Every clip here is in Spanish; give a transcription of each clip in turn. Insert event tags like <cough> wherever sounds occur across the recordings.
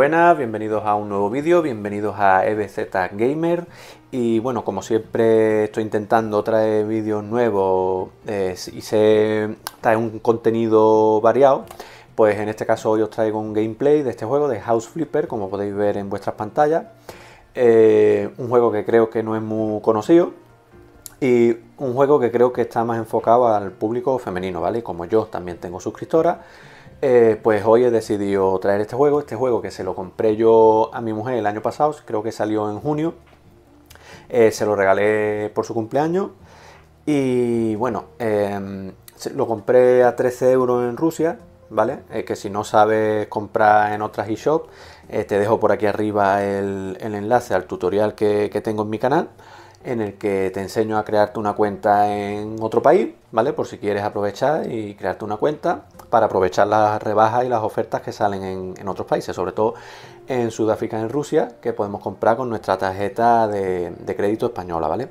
Buenas, bienvenidos a un nuevo vídeo, bienvenidos a EBZ Gamer y bueno, como siempre estoy intentando traer vídeos nuevos eh, y se trae un contenido variado, pues en este caso hoy os traigo un gameplay de este juego de House Flipper, como podéis ver en vuestras pantallas. Eh, un juego que creo que no es muy conocido y un juego que creo que está más enfocado al público femenino, ¿vale? como yo también tengo suscriptora, eh, pues hoy he decidido traer este juego, este juego que se lo compré yo a mi mujer el año pasado, creo que salió en junio, eh, se lo regalé por su cumpleaños y bueno, em, lo compré a 13 euros en Rusia, ¿vale? Eh, que si no sabes comprar en otras eShop, te dejo por aquí arriba el, enlace al tutorial que tengo en mi canal en el que te enseño a crearte una cuenta en otro país, ¿vale? Por si quieres aprovechar y crearte una cuenta para aprovechar las rebajas y las ofertas que salen en, otros países, sobre todo en Sudáfrica y en Rusia, que podemos comprar con nuestra tarjeta de, crédito española, ¿vale?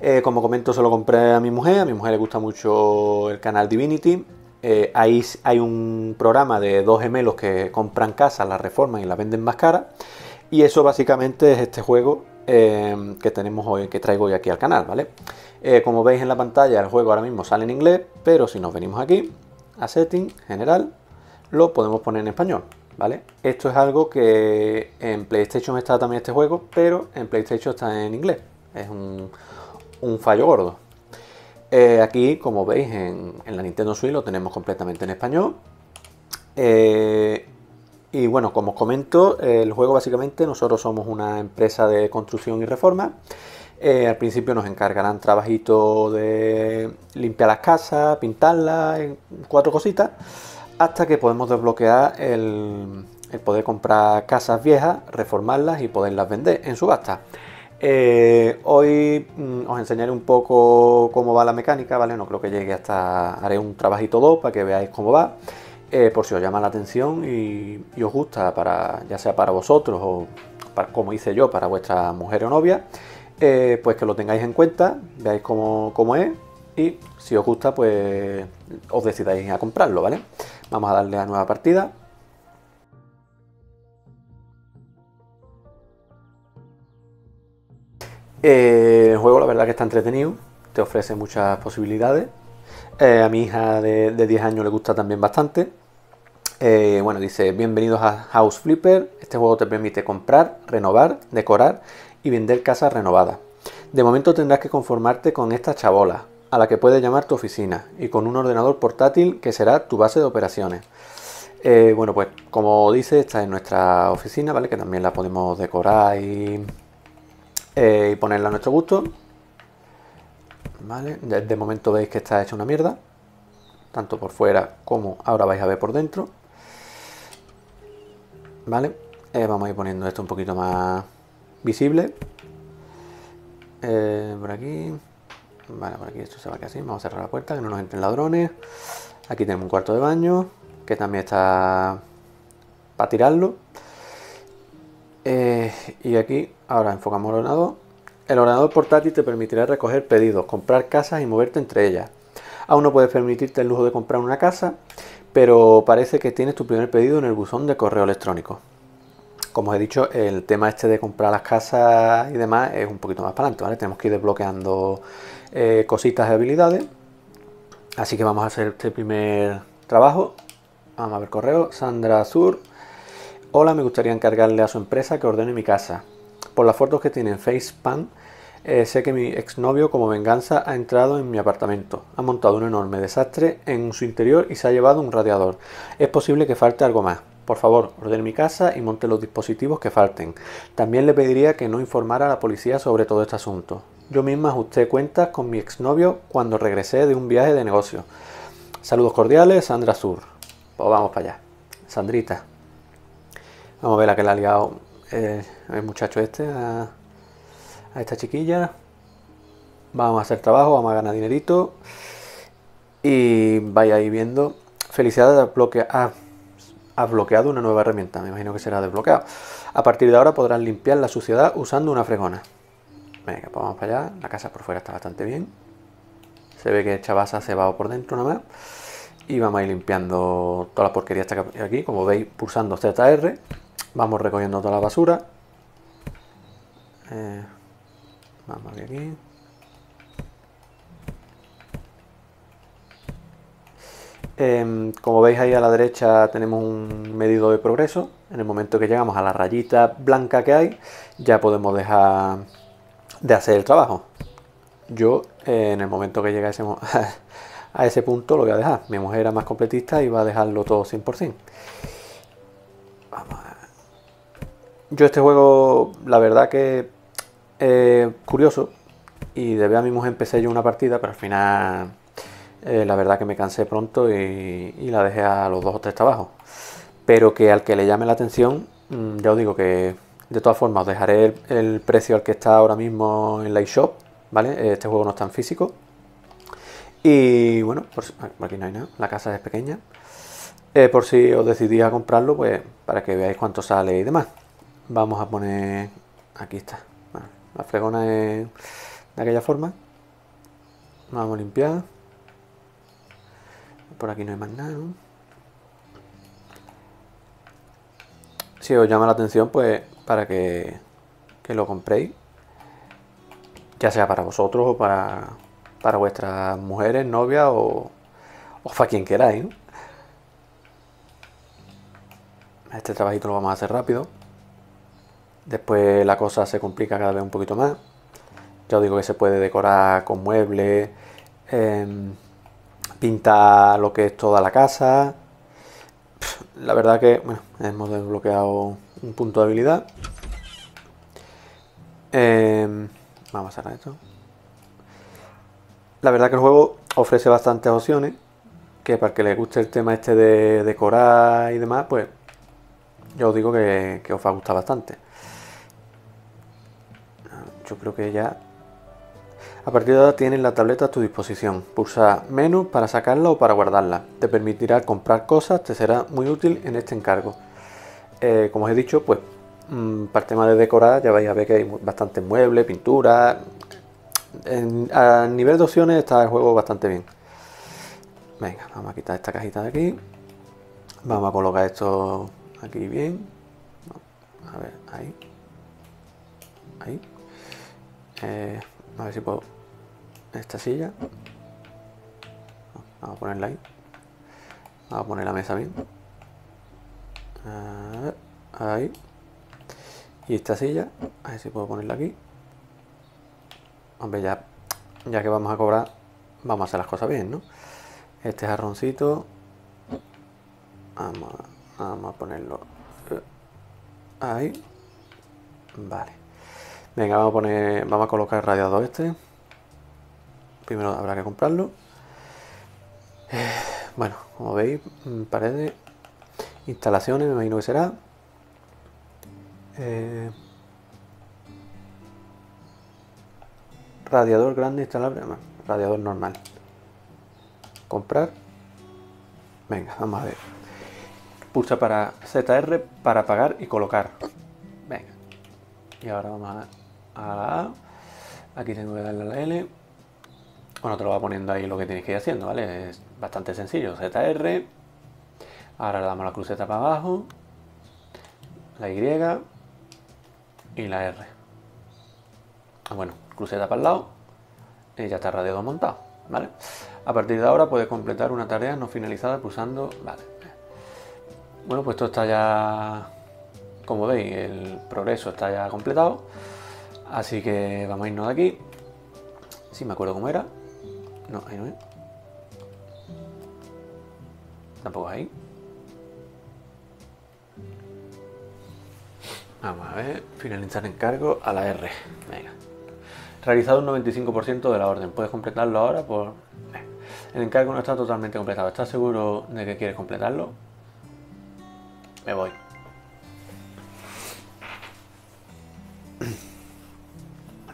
Eh, como comento, se lo compré a mi mujer, a mi mujer le gusta mucho el canal Divinity. Eh, ahí hay un programa de dos gemelos que compran casas, la reforman y la venden más cara. Y eso básicamente es este juego eh, que tenemos hoy, que traigo hoy aquí al canal, ¿vale? Eh, como veis en la pantalla, el juego ahora mismo sale en inglés, pero si nos venimos aquí a Setting, General, lo podemos poner en español, ¿vale? Esto es algo que en PlayStation está también este juego, pero en PlayStation está en inglés. Es un, fallo gordo. Eh, aquí, como veis, en, en, la Nintendo Switch lo tenemos completamente en español. Y bueno, como os comento, el juego básicamente nosotros somos una empresa de construcción y reforma. Eh, al principio nos encargarán trabajitos de limpiar las casas, pintarlas, cuatro cositas, hasta que podemos desbloquear el, poder comprar casas viejas, reformarlas y poderlas vender en subasta. Eh, hoy mm, os enseñaré un poco cómo va la mecánica, ¿vale? No creo que llegue hasta... haré un trabajito 2 para que veáis cómo va. Eh, por si os llama la atención y, os gusta, para, ya sea para vosotros o como hice yo, para vuestra mujer o novia, eh, pues que lo tengáis en cuenta, veáis cómo, es y si os gusta, pues os decidáis a comprarlo, ¿vale? Vamos a darle a nueva partida. Eh, el juego la verdad que está entretenido, te ofrece muchas posibilidades. a mi hija de, de 10 años le gusta también bastante. Eh, bueno, dice, bienvenidos a House Flipper. Este juego te permite comprar, renovar, decorar y vender casas renovadas. De momento tendrás que conformarte con esta chabola, a la que puedes llamar tu oficina, y con un ordenador portátil que será tu base de operaciones. Eh, bueno, pues como dice, esta es nuestra oficina, ¿vale? Que también la podemos decorar y, eh, ponerla a nuestro gusto. ¿Vale? De momento veis que está hecha una mierda, tanto por fuera como ahora vais a ver por dentro. ¿Vale? Eh, vamos a ir poniendo esto un poquito más visible. Eh, por aquí. Vale, por aquí esto se va a quedar así. Vamos a cerrar la puerta, que no nos entren ladrones. Aquí tenemos un cuarto de baño, que también está para tirarlo. Eh, y aquí, ahora enfocamos el ordenador. El ordenador portátil te permitirá recoger pedidos, comprar casas y moverte entre ellas. Aún no puedes permitirte el lujo de comprar una casa, pero parece que tienes tu primer pedido en el buzón de correo electrónico. Como os he dicho, el tema este de comprar las casas y demás es un poquito más para adelante. Tenemos que ir desbloqueando eh, cositas de habilidades. Así que vamos a hacer este primer trabajo. Vamos a ver correo. Sandra Sur. Hola, me gustaría encargarle a su empresa que ordene mi casa. Por las fotos que tiene en FacePan, eh, sé que mi exnovio, como venganza, ha entrado en mi apartamento. Ha montado un enorme desastre en su interior y se ha llevado un radiador. Es posible que falte algo más. Por favor, ordene mi casa y monte los dispositivos que falten. También le pediría que no informara a la policía sobre todo este asunto. Yo misma ajusté cuentas con mi exnovio cuando regresé de un viaje de negocio. Saludos cordiales, Sandra Sur. Pues vamos para allá. Sandrita. Vamos a ver a que le ha liado eh, el muchacho este esta chiquilla. Vamos a hacer trabajo, vamos a ganar dinerito. Y vaya ahí viendo. Felicidades, bloque ha, bloqueado una nueva herramienta. Me imagino que será desbloqueado. A partir de ahora podrás limpiar la suciedad usando una fregona. Venga, pues vamos para allá. La casa por fuera está bastante bien. Se ve que Chavasa se va por dentro nada más. y vamos a ir limpiando toda la porquería hay aquí. Como veis, pulsando ZR, vamos recogiendo toda la basura. Eh, vamos aquí. Em, como veis ahí a la derecha tenemos un medido de progreso. En el momento que llegamos a la rayita blanca que hay, ya podemos dejar de hacer el trabajo. Yo, eh, en el momento que llegue <laughs> a ese, punto, lo voy a dejar. Mi mujer era más completista y va a dejarlo todo 100%. Vamos a... Yo este juego, la verdad que es curioso. Y de a mi mujer empecé yo una partida, pero al final eh, la verdad que me cansé pronto y, la dejé a los dos o tres trabajos. Pero que al que le llame la atención, mm, ya os digo que de todas formas os dejaré el, precio al que está ahora mismo en la eShop, ¿vale? Este juego no está en físico. Y bueno, por aquí no hay nada, la casa es pequeña. Eh, por si os decidís a comprarlo, pues para que veáis cuánto sale y demás. Vamos a poner... Aquí está. La fregona es de aquella forma. Vamos a limpiar. Por aquí no hay más nada, Si os llama la atención, pues para que, lo compréis. Ya sea para vosotros o para, para vuestras mujeres, novias o, o para quien queráis. Este trabajito lo vamos a hacer rápido. Después la cosa se complica cada vez un poquito más. Ya os digo que se puede decorar con muebles. Em, pinta lo que es toda la casa. La verdad que hemos desbloqueado un punto de habilidad. Em, vamos a hacer esto. La verdad que el juego ofrece bastantes opciones. Que para que le guste el tema este de decorar y demás, pues yo os digo que, que os va a gustar bastante. Yo creo que ya a partir de ahora tienes la tableta a tu disposición. Pulsa menú para sacarla o para guardarla. Te permitirá comprar cosas, te será muy útil en este encargo. Eh, como os he dicho, pues mm, para el tema de decorar ya vais a ver que hay bastantes muebles, pintura. a nivel de opciones está el juego bastante bien. Venga, vamos a quitar esta cajita de aquí. Vamos a colocar esto aquí bien. A ver, ahí. Ahí. Eh, a ver si puedo. Esta silla. Vamos a ponerla ahí. Vamos a poner la mesa bien. Ahí. Y esta silla. A ver si puedo ponerla aquí. Hombre, ya, ya que vamos a cobrar, vamos a hacer las cosas bien, ¿no? Este jarroncito. Vamos vamos a ponerlo ahí. Vale. Venga, vamos a poner, vamos a colocar radiador este. Primero habrá que comprarlo. Eh, bueno, como veis, mm, paredes, instalaciones, me imagino que será. Eh, radiador grande instalable, radiador normal. Comprar. Venga, vamos a ver. Pulsa para ZR para apagar y colocar. Venga. Y ahora vamos a Aquí tengo que darle a la L. Bueno, te lo va poniendo ahí lo que tienes que ir haciendo, ¿vale? Es bastante sencillo. ZR. Ahora le damos la cruceta para abajo. La Y. Y la R. Ah, bueno, cruceta para el lado. Y ya está el radiador montado, ¿vale? A partir de ahora puedes completar una tarea no finalizada pulsando... Vale. Bueno, pues esto está ya... Como veis, el progreso está ya completado. Así que vamos a irnos de aquí. Si me acuerdo cómo era. No, ahí no es. Tampoco ahí. Vamos a ver. Finalizar encargo a la R. Venga. Realizado un 95% de la orden. Puedes completarlo ahora por... El encargo no está totalmente completado. ¿Estás seguro de que quieres completarlo? Me voy.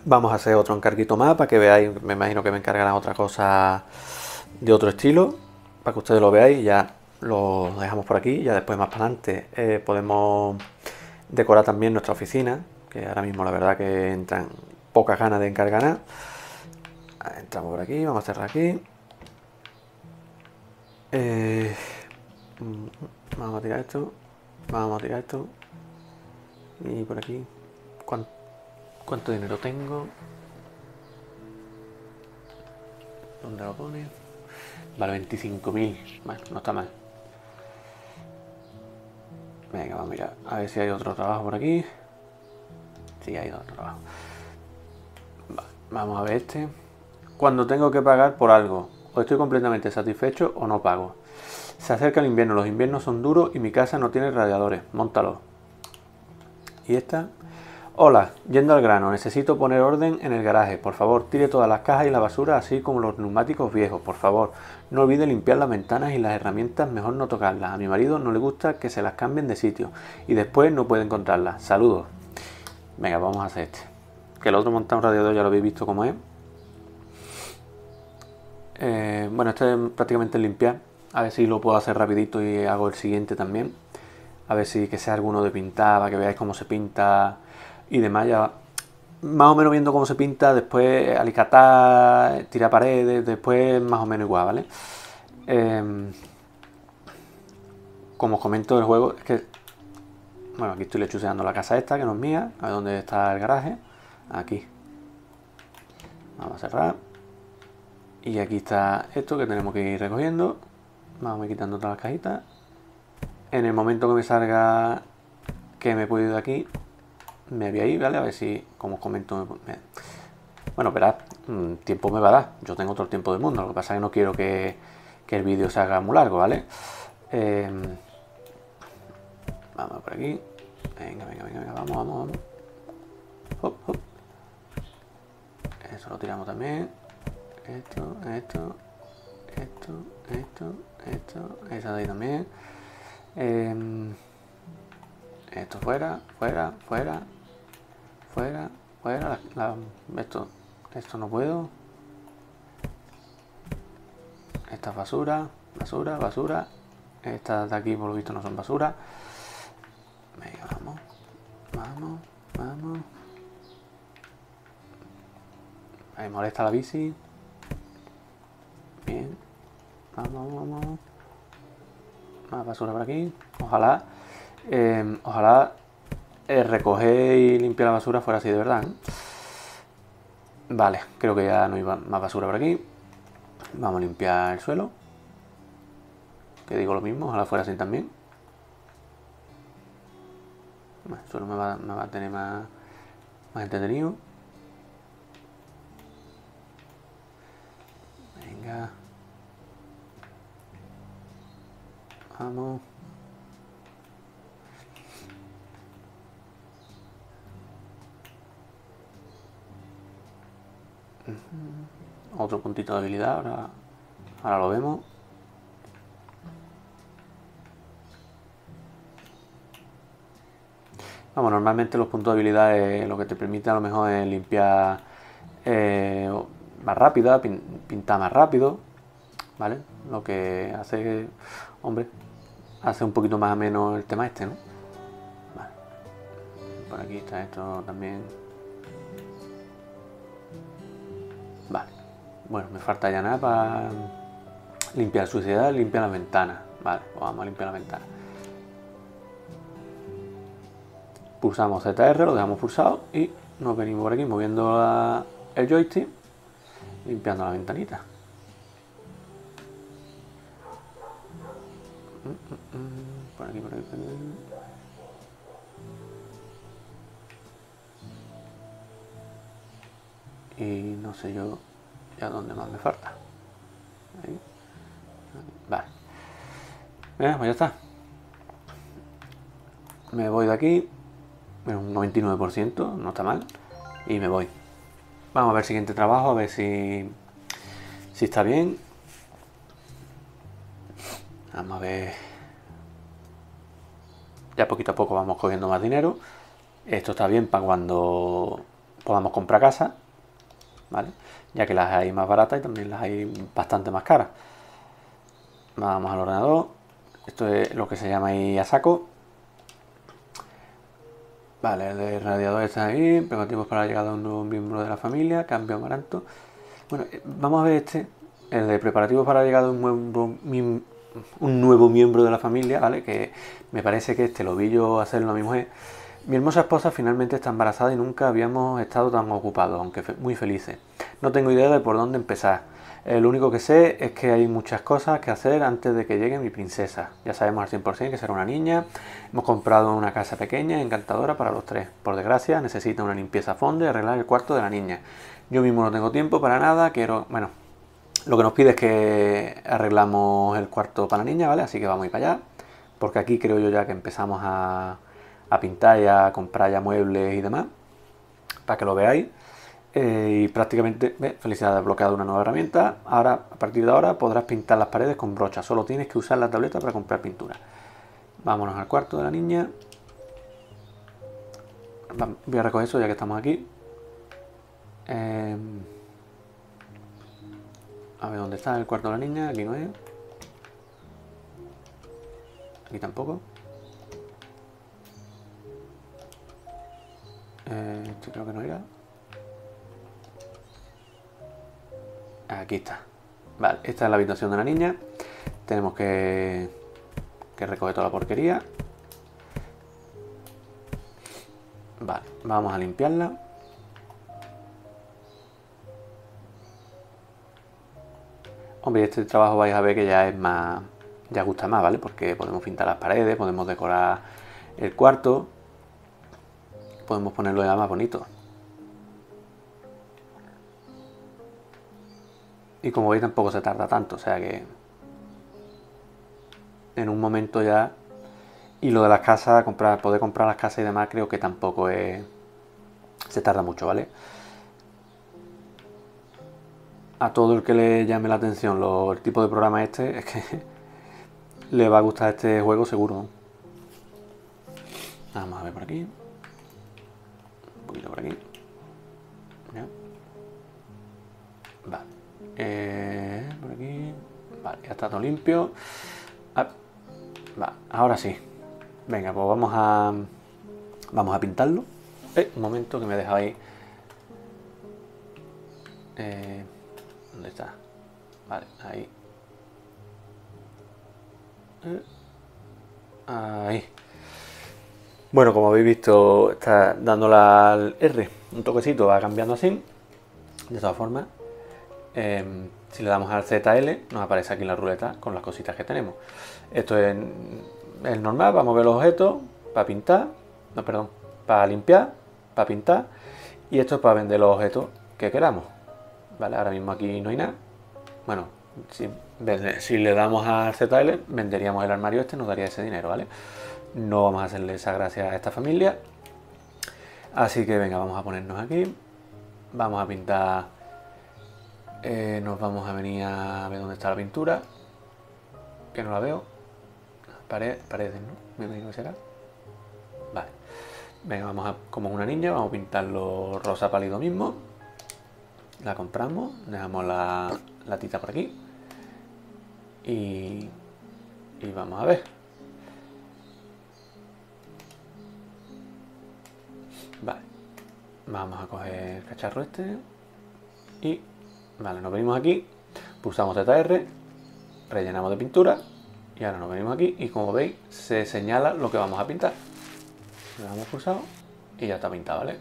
Vamos a hacer otro encarguito más para que veáis, me imagino que me encargarán otra cosa de otro estilo, para que ustedes lo veáis, ya lo dejamos por aquí, ya después más para adelante eh, podemos decorar también nuestra oficina, que ahora mismo la verdad que entran pocas ganas de encargar nada. Entramos por aquí, vamos a cerrar aquí. Eh, mm, vamos a tirar esto. Vamos a tirar esto. Y por aquí. ¿Cuánto, dinero tengo? ¿Dónde lo pone? Vale, 25.000. Bueno, no está mal. Venga, vamos a mirar. A ver si hay otro trabajo por aquí. Sí, hay otro trabajo. Vale, vamos a ver este. Cuando tengo que pagar por algo, o estoy completamente satisfecho o no pago. Se acerca el invierno, los inviernos son duros y mi casa no tiene radiadores. Móntalo. Y esta. Hola, yendo al grano, necesito poner orden en el garaje. Por favor, tire todas las cajas y la basura, así como los neumáticos viejos. Por favor, no olvide limpiar las ventanas y las herramientas, mejor no tocarlas. A mi marido no le gusta que se las cambien de sitio y después no puede encontrarlas. Saludos. Venga, vamos a hacer este. Que el otro monta un radiador ya lo habéis visto cómo es. Eh, bueno, este es prácticamente limpiar. A ver si lo puedo hacer rapidito y hago el siguiente también. A ver si que sea alguno de pintar, para que veáis cómo se pinta y demás. Ya más o menos viendo cómo se pinta, después alicatar, tirar paredes, después más o menos igual, ¿vale? Em, como os comento del juego, es que, bueno, aquí estoy lechuceando la casa esta, que no es mía, a ver está el garaje, aquí. Vamos a cerrar. Y aquí está esto que tenemos que ir recogiendo. Vamos a ir quitando todas las cajitas. En el momento que me salga que me puedo ir de aquí, me voy a ¿vale? A ver si, como os comento, bueno, verás, mm, tiempo me va a dar. Yo tengo el tiempo del mundo. Lo que pasa es que no quiero que, el vídeo se haga muy largo, ¿vale? Em, vamos por aquí. Venga, venga, venga, venga, vamos, vamos, vamos. Eso lo tiramos también. Esto, esto, esto, esto, esto, esa de ahí también. Em, esto fuera, fuera, fuera, fuera, fuera. esto, esto no puedo. Esta basura, basura, basura. Estas de aquí por lo visto no son basura. Venga, vamos, vamos, vamos. Ahí molesta la bici. Bien. Vamos, vamos. Más basura por aquí. Ojalá. Eh, ojalá eh, recoger y limpiar la basura fuera así de verdad. ¿eh? Vale, creo que ya no hay más basura por aquí. Vamos a limpiar el suelo. Que digo lo mismo, ojalá fuera así también. el suelo me va, a tener más, más entretenido. Venga. Vamos. Otro puntito de habilidad, ahora, ahora lo vemos. Vamos, normalmente los puntos de habilidad lo que te permite a lo mejor es limpiar eh, más rápida, pintar más rápido, ¿vale? Lo que hace, hombre, hace un poquito más menos el tema este, ¿no? Vale. Por aquí está esto también. Vale. Bueno, me falta ya nada para limpiar suciedad, limpiar la ventana. Vale, pues vamos a limpiar la ventana. Pulsamos ZR, lo dejamos pulsado y nos venimos por aquí moviendo el joystick, limpiando la ventanita. Por aquí, por aquí, Y no sé yo ya dónde más me falta. Vale. pues ya está. Me voy de aquí. Un 99%, no está mal. Y me voy. Vamos a ver el siguiente trabajo, a ver si, si está bien. Vamos a ver. Ya poquito a poco vamos cogiendo más dinero. Esto está bien para cuando podamos comprar casa. ¿Vale? Ya que las hay más baratas y también las hay bastante más caras. Vamos al ordenador. Esto es lo que se llama ahí a saco. Vale, el de radiador está ahí. Preparativos para la llegada de un nuevo miembro de la familia. Cambio amaranto. Bueno, eh, vamos a ver este. El de preparativos para la llegada de un nuevo un nuevo miembro de la familia, ¿vale? Que me parece que este lo vi yo hacerlo a mi mujer. Mi hermosa esposa finalmente está embarazada y nunca habíamos estado tan ocupados, aunque muy felices. No tengo idea de por dónde empezar. Eh, lo único que sé es que hay muchas cosas que hacer antes de que llegue mi princesa. Ya sabemos al 100% que será una niña. Hemos comprado una casa pequeña, encantadora para los tres. Por desgracia, necesita una limpieza a fondo y arreglar el cuarto de la niña. Yo mismo no tengo tiempo para nada, quiero... Bueno, lo que nos pide es que arreglamos el cuarto para la niña, ¿vale? Así que vamos a ir para allá. Porque aquí creo yo ya que empezamos a, a pintar y a comprar ya muebles y demás. Para que lo veáis. Eh, y prácticamente, ¿ves? felicidades, desbloqueado una nueva herramienta. Ahora, a partir de ahora, podrás pintar las paredes con brocha. Solo tienes que usar la tableta para comprar pintura. Vámonos al cuarto de la niña. Voy a recoger eso ya que estamos aquí. Em, a ver dónde está el cuarto de la niña. Aquí no es. Aquí tampoco. Eh, este creo que no era. Aquí está. Vale, esta es la habitación de la niña. Tenemos que, que recoger toda la porquería. Vale, vamos a limpiarla. Hombre, este trabajo vais a ver que ya es más... Ya gusta más, ¿vale? Porque podemos pintar las paredes, podemos decorar el cuarto. Podemos ponerlo ya más bonito. Y como veis tampoco se tarda tanto, o sea que en un momento ya... Y lo de las casas, comprar, poder comprar las casas y demás, creo que tampoco es... Se tarda mucho, ¿vale? A todo el que le llame la atención lo, el tipo de programa este, es que <laughs> le va a gustar este juego seguro. Vamos a ver por aquí. Un poquito por aquí. Ya. Vale. Eh, por aquí. Vale, ya está todo limpio. Ah, ahora sí. Venga, pues vamos a. Vamos a pintarlo. Eh, un momento que me he dejado ahí. Eh, ¿Dónde está? Vale, ahí. Eh, ahí. Bueno, como habéis visto, está dando al R un toquecito, va cambiando así. De todas formas, Em, si le damos al ZL, nos aparece aquí la ruleta con las cositas que tenemos. Esto es, el normal, vamos a ver los objetos para pintar, no, perdón, para limpiar, para pintar, y esto es para vender los objetos que queramos. Vale, ahora mismo aquí no hay nada. Bueno, si, si le damos al ZL, venderíamos el armario este, nos daría ese dinero, ¿vale? No vamos a hacerle esa gracia a esta familia. Así que venga, vamos a ponernos aquí. Vamos a pintar eh, nos vamos a venir a ver dónde está la pintura. Que no la veo. Pared, paredes, ¿no? Me imagino que será. Vale. Venga, vamos a, como una niña, vamos a pintarlo rosa pálido mismo. La compramos, dejamos la, la tita por aquí. Y, y vamos a ver. Vale. Vamos a coger el cacharro este. Y Vale, nos venimos aquí, pulsamos ZR, rellenamos de pintura y ahora nos venimos aquí y como veis se señala lo que vamos a pintar. Le damos pulsado y ya está pintado, ¿vale?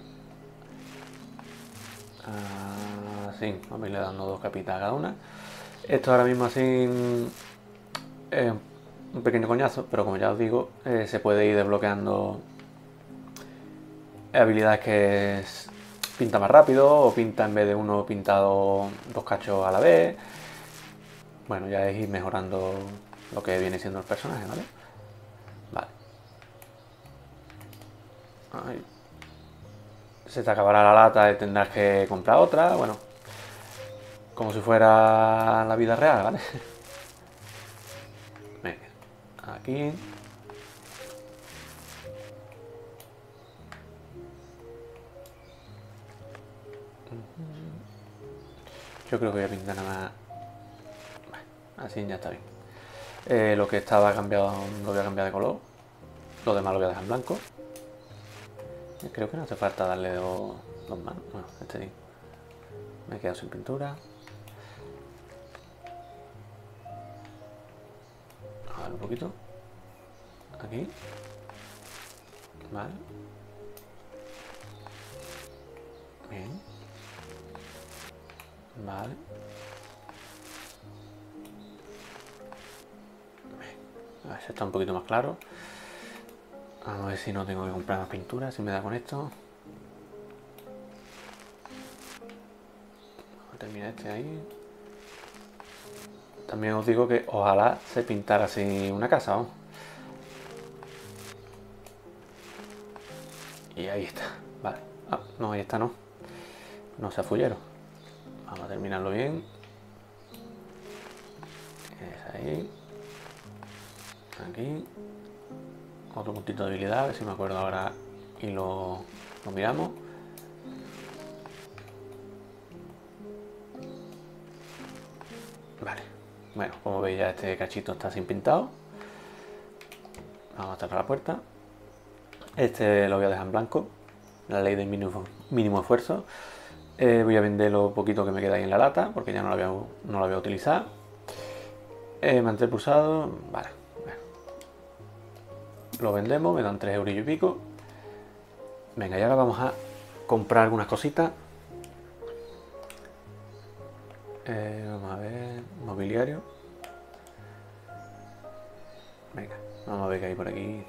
Así, vamos a irle dando dos capitas a cada una. Esto ahora mismo así es un pequeño coñazo, pero como ya os digo, eh, se puede ir desbloqueando habilidades que pinta más rápido o pinta en vez de uno pintado dos cachos a la vez. Bueno, ya es ir mejorando lo que viene siendo el personaje, ¿vale? Se te acabará la lata y tendrás que comprar otra, bueno. Como si fuera la vida real, ¿vale? <laughs> Aquí. Yo creo que voy a pintar nada más. así ya está bien. Eh, lo que estaba cambiado lo voy a cambiar de color. Lo demás lo voy a dejar en blanco. Creo que no hace falta darle dos, manos. Bueno, este sí. Me he quedado sin pintura. un poquito. Aquí. Vale. Bien. Vale. A ver si está un poquito más claro. A ver si no tengo que comprar más pintura, si me da con esto. Vamos a terminar este ahí. También os digo que ojalá se pintara así una casa. Y ahí está, vale. Ah, no, ahí está no. No se afullero. Terminarlo bien. Ahí. Aquí. Otro puntito de habilidad, a ver si me acuerdo ahora y lo, miramos. Vale. Bueno, como veis ya este cachito está sin pintado. Vamos a cerrar la puerta. Este lo voy a dejar en blanco. La ley del mínimo esfuerzo. Eh, voy a vender lo poquito que me queda ahí en la lata, porque ya no la voy a, no la voy a utilizar. Eh, mantel pulsado, vale. Lo vendemos, me dan 3 euros y pico. Venga, y ahora vamos a comprar algunas cositas. Eh, vamos a ver, mobiliario. Venga, vamos a ver qué hay por aquí.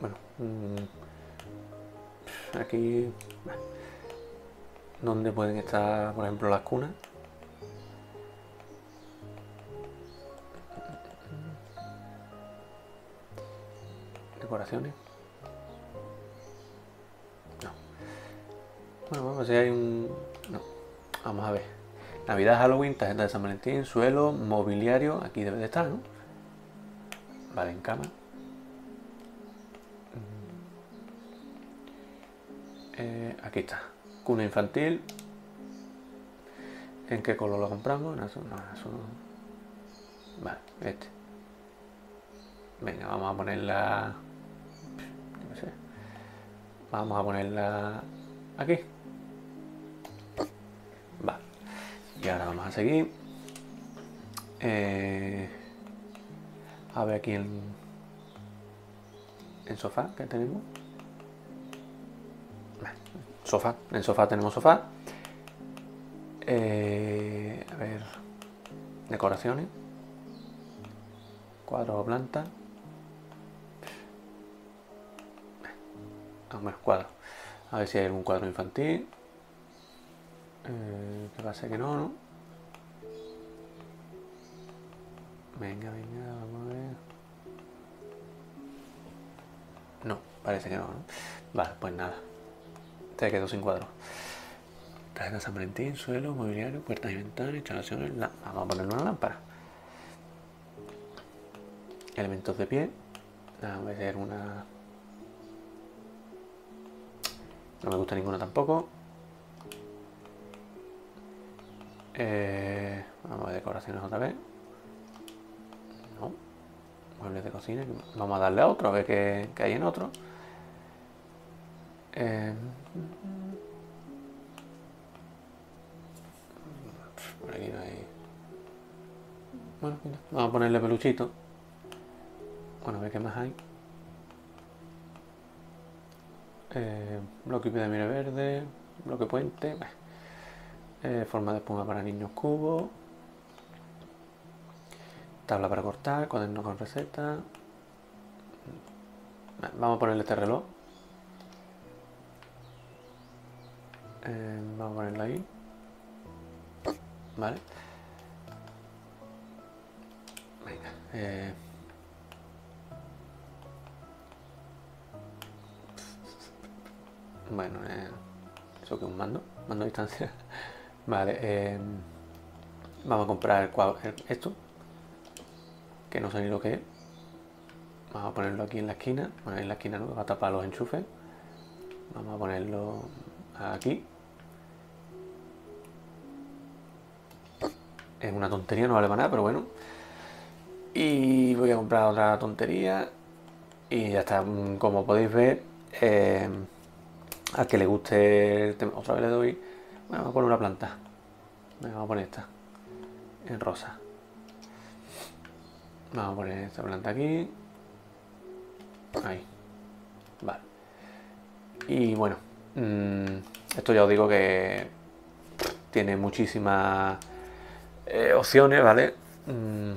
Bueno, mmm, aquí donde pueden estar, por ejemplo, las cunas. Decoraciones. No. Bueno, vamos a ver si hay un... No. Vamos a ver. Navidad, Halloween, tarjeta de San Valentín, suelo, mobiliario. Aquí debe de estar, ¿no? Vale, en cama. Eh, aquí está. Cuna infantil. ¿En qué color lo compramos? No, azul, no, azul. Vale, este. Venga, vamos a ponerla... Vamos a ponerla aquí. Vale. Y ahora vamos a seguir. Eh, a ver aquí en el sofá que tenemos sofá. En sofá tenemos sofá. Eh, a ver, decoraciones. Cuadro o planta. Ah, bueno, cuadro. A ver si hay algún cuadro infantil. Eh, pasa que no, ¿no? Venga, venga, vamos a ver. No, parece que no, ¿no? Vale, pues nada. Te quedó sin cuadro. Tarjeta San Valentín, suelo, mobiliario, puertas y ventanas, instalaciones. La... Vamos a ponerle una lámpara. Elementos de pie. a ver una. No me gusta ninguna tampoco. Eh, vamos a ver decoraciones otra vez. No. Muebles de cocina. Vamos a darle a otro, a ver qué, qué hay en otro. Eh, por aquí no hay. Bueno, vamos a ponerle peluchito. Bueno, a ver qué más hay. Eh, bloque de mira verde, bloque puente, eh, forma de espuma para niños cubo, tabla para cortar, cuaderno con receta. Vamos a ponerle este reloj. Eh, vamos a ponerlo ahí. Vale. Venga. Eh. Bueno, eh, eso que es un mando, mando a distancia. <laughs> Vale, eh, vamos a comprar esto, que no sé ni lo que es. Vamos a ponerlo aquí en la esquina. Bueno, en la esquina no, va a tapar los enchufes. Vamos a ponerlo aquí. Es una tontería, no vale para nada, pero bueno. Y voy a comprar otra tontería. Y ya está. Como podéis ver, eh, al que le guste otra vez le doy. Bueno, vamos a poner una planta. vamos a poner esta. En rosa. Vamos a poner esta planta aquí. Ahí. Vale. Y bueno, mm, esto ya os digo que tiene muchísimas eh, opciones, ¿vale? Mm,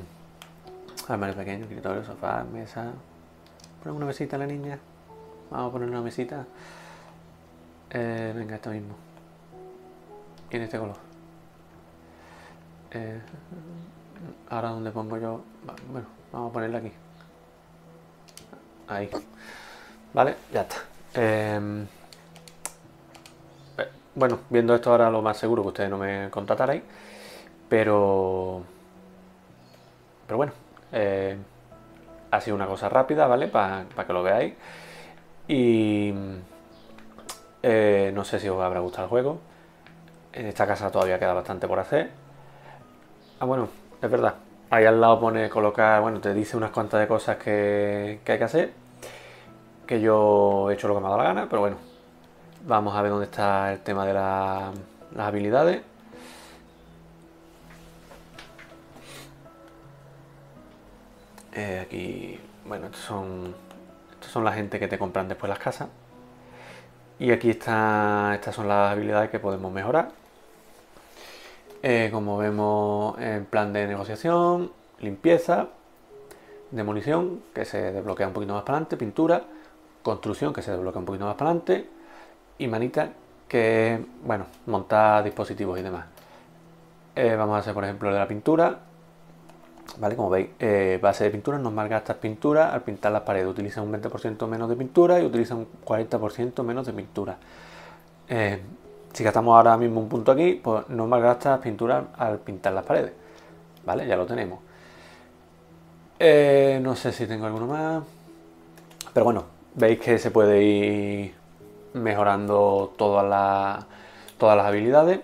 armario pequeño, escritorio, sofá, mesa. Ponemos una mesita a la niña. Vamos a poner una mesita. Eh, venga, esto mismo. Y en este color. Eh, ahora donde pongo yo. Bueno, vamos a ponerla aquí. Ahí. Vale, ya está. Bueno, viendo esto ahora lo más seguro que ustedes no me contrataréis. Pero... Pero bueno. Eh, ha sido una cosa rápida, ¿vale? Para que lo veáis. Y... Eh, no sé si os habrá gustado el juego. En esta casa todavía queda bastante por hacer. Ah, bueno, es verdad. Ahí al lado pone colocar, bueno, te dice unas cuantas de cosas que, hay que hacer. Que yo he hecho lo que me ha dado la gana, pero bueno. Vamos a ver dónde está el tema de las habilidades. Eh, aquí, bueno, estos son, estos son la gente que te compran después las casas. Y aquí está, estas son las habilidades que podemos mejorar. Eh, como vemos en plan de negociación, limpieza, demolición, que se desbloquea un poquito más para adelante, pintura, construcción, que se desbloquea un poquito más para adelante, y manita, que bueno, montar dispositivos y demás. Eh, vamos a hacer por ejemplo de la pintura, ¿Vale? Como veis, eh, base de pintura, no malgastas pintura al pintar las paredes. Utiliza un 20% menos de pintura y utiliza un 40% menos de pintura. Eh, si gastamos ahora mismo un punto aquí, pues no malgastas pintura al pintar las paredes. ¿Vale? Ya lo tenemos. No sé si tengo alguno más. Pero bueno, veis que se puede ir mejorando todas las, todas las habilidades.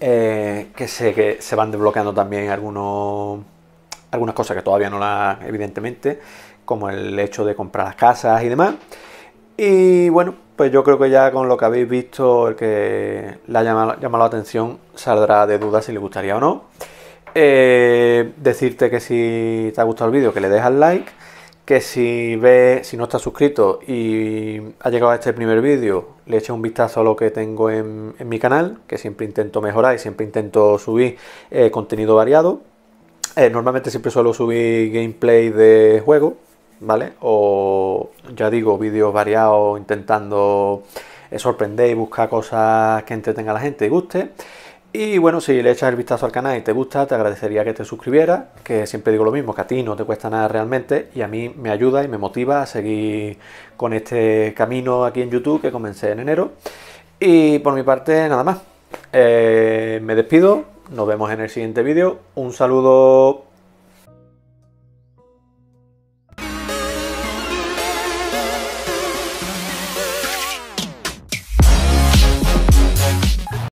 Eh, que sé que se van desbloqueando también algunos, algunas cosas que todavía no las, evidentemente, como el hecho de comprar las casas y demás. Y bueno, pues yo creo que ya con lo que habéis visto, el que le ha llamado, la atención saldrá de dudas si le gustaría o no. Eh, decirte que si te ha gustado el vídeo, que le dejas like que si ve, si no estás suscrito y ha llegado a este primer vídeo, le eches un vistazo a lo que tengo en, mi canal, que siempre intento mejorar y siempre intento subir eh, contenido variado. Eh, normalmente siempre suelo subir gameplay de juego, ¿vale? O ya digo, vídeos variados intentando eh, sorprender y buscar cosas que entretenga a la gente y guste. Y bueno, si le echas el vistazo al canal y te gusta, te agradecería que te suscribieras, que siempre digo lo mismo, que a ti no te cuesta nada realmente y a mí me ayuda y me motiva a seguir con este camino aquí en YouTube que comencé en enero. Y por mi parte, nada más. Eh, me despido, nos vemos en el siguiente vídeo. Un saludo.